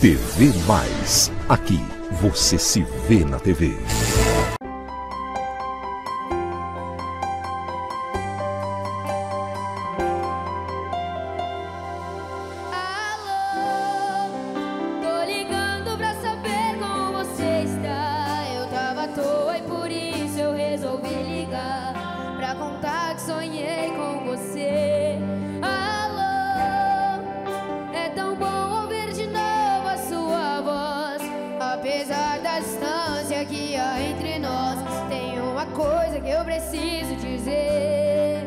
TV Mais. Aqui você se vê na TV. Uma coisa que eu preciso dizer.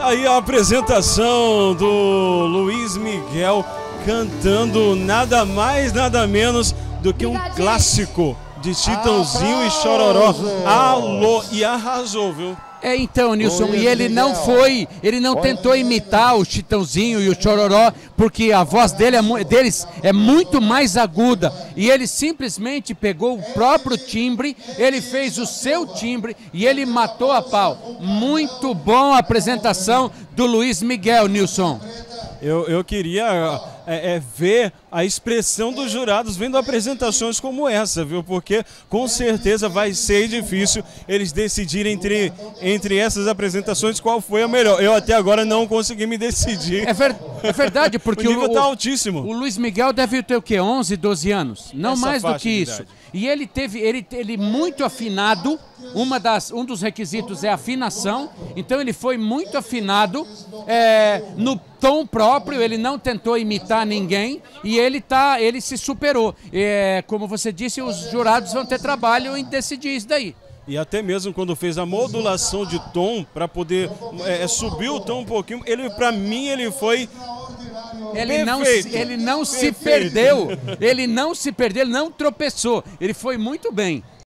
Tá aí a apresentação do Luiz Miguel cantando nada mais, nada menos do que um clássico de Chitãozinho e Chororó. Alô, e arrasou, viu? É, então, Nilson, e ele não foi, ele não tentou imitar o Chitãozinho e o Chororó, porque a voz dele é, deles é muito mais aguda. E ele simplesmente pegou o próprio timbre, ele fez o seu timbre e ele matou a pau. Muito bom a apresentação do Luiz Miguel, Nilson. Eu, eu queria é, é, ver a expressão dos jurados vendo apresentações como essa, viu? Porque com certeza vai ser difícil eles decidirem entre, entre essas apresentações qual foi a melhor. Eu até agora não consegui me decidir. É, ver- é verdade, porque o nível o, tá altíssimo. O Luiz Miguel deve ter o quê? 11, 12 anos? Não Essa mais do que isso. E ele teve, ele, ele muito afinado. Uma das, um dos requisitos é afinação. Então ele foi muito afinado é, no tom próprio. Ele não tentou imitar ninguém e ele tá, ele se superou. É, como você disse, os jurados vão ter trabalho em decidir isso daí. E até mesmo quando fez a modulação de tom para poder é, subir o tom um pouquinho, ele para mim ele foi Ele não, se, Perfeito. ele não se perdeu. Ele não se perdeu, ele não tropeçou. Ele foi muito bem.